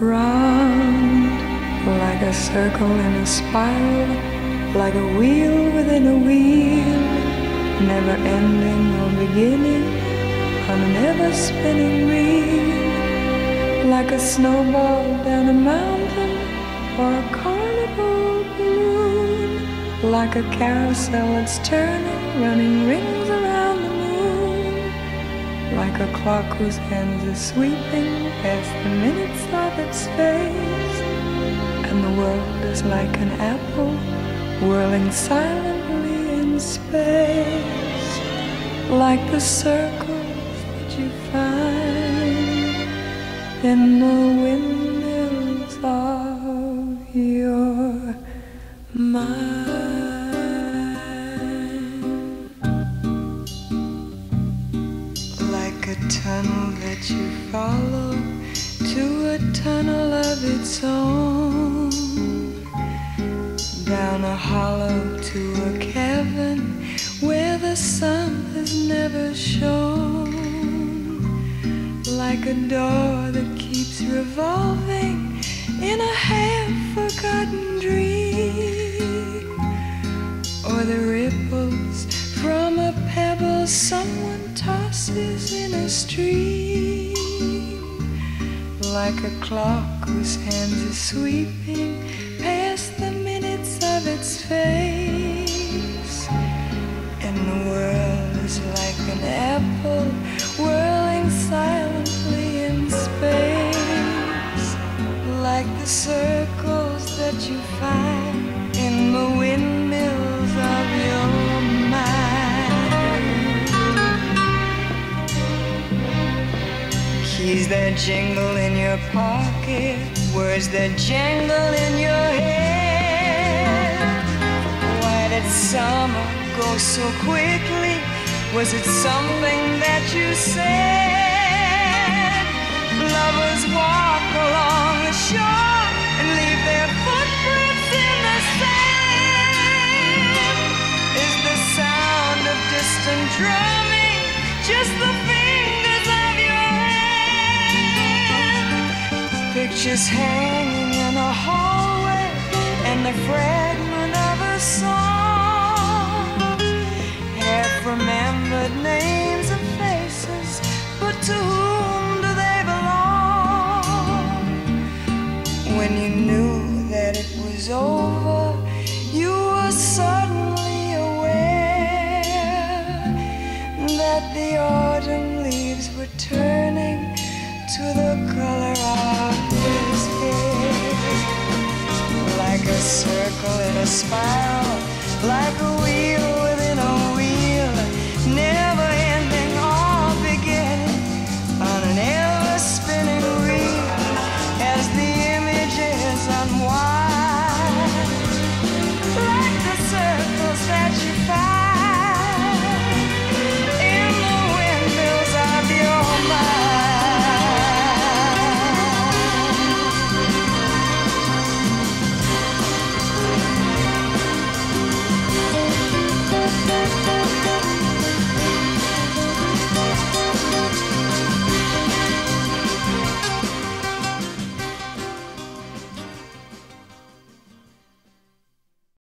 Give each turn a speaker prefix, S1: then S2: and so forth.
S1: round like a circle in a spiral, like a wheel within a wheel, never ending or beginning on an ever spinning reel, like a snowball down a mountain or a carnival balloon, like a carousel that's turning, running rings like a clock whose hands are sweeping past the minutes of its face, and the world is like an apple whirling silently in space, like the circles that you find in the windmills of your mind. Tunnel that you follow to a tunnel of its own. Down a hollow to a cavern where the sun has never shone. Like a door that keeps revolving in a half forgotten dream. A stream like a clock whose hands are sweeping past the minutes of its face. And the world is like an apple whirling silently in space, like the circles that you find that jingle in your pocket, words that jangle in your head. Why did summer go so quickly? Was it something that you said? Lovers walk along the shore and leave their footprints in the sand. Is the sound of distant drumming just the Pictures hanging in a hallway and the fragment of a song. Half remembered names and faces, but to whom do they belong? When you knew that it was over, hair. Like a